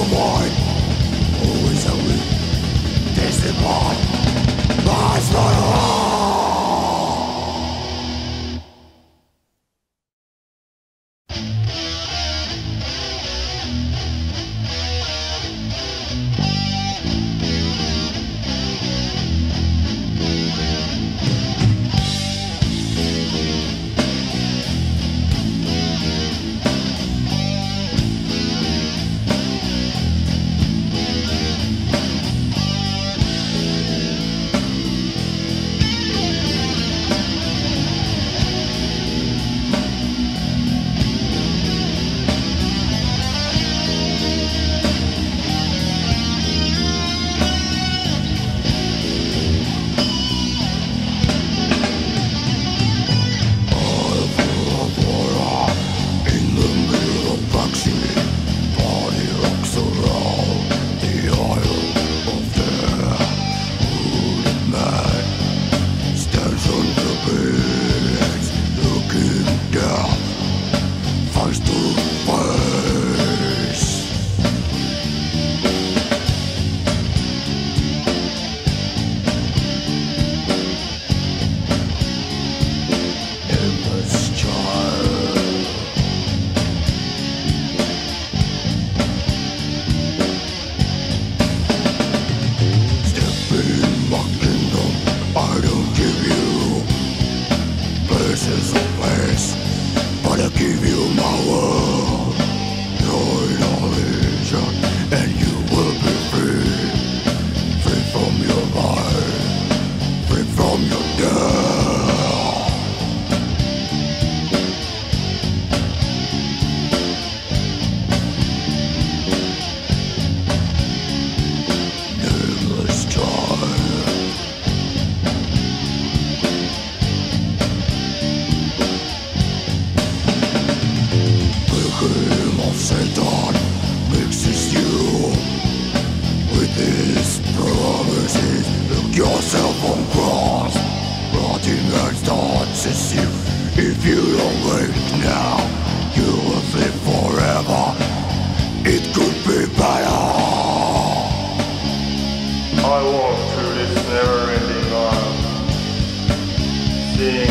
Sickle mind, always hungry. This is mass murder.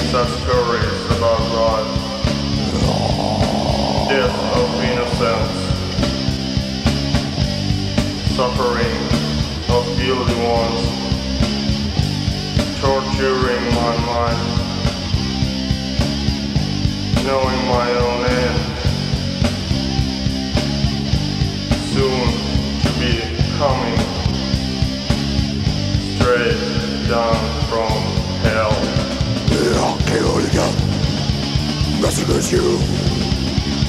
stories about death of innocence, suffering of guilty ones, torturing my mind, knowing my own end. messages you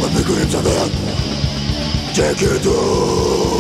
with the grips of it. Take it down.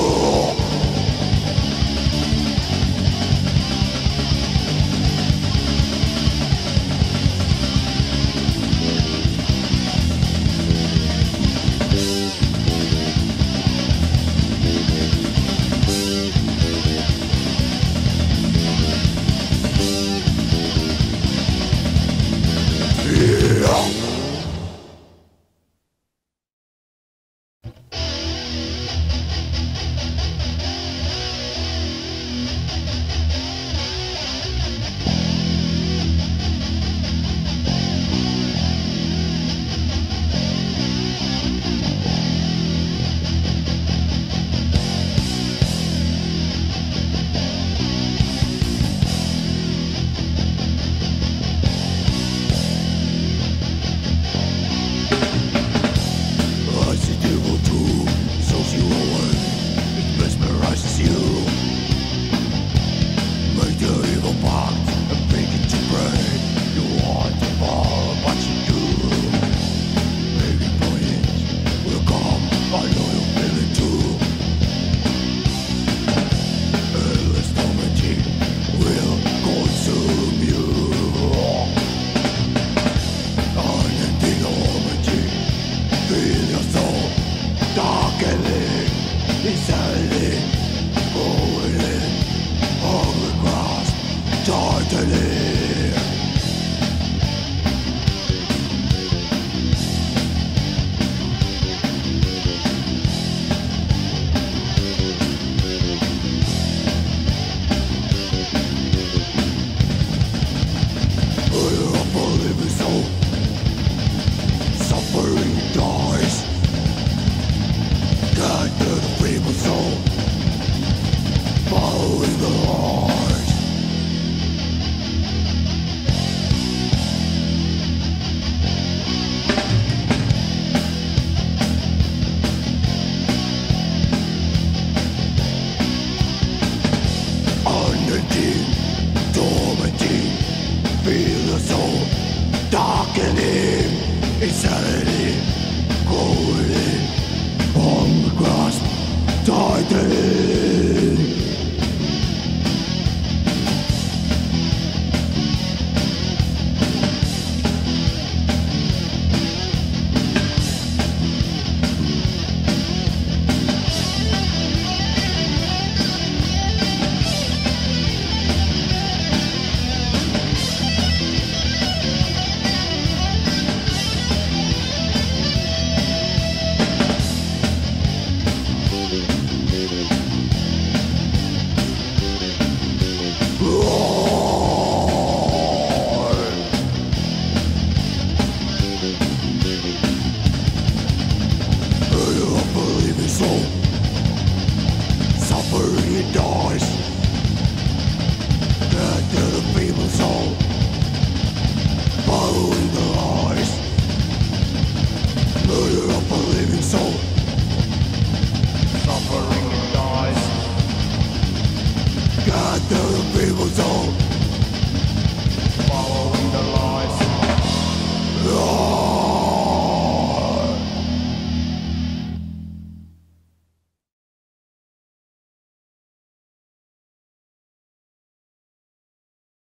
dead.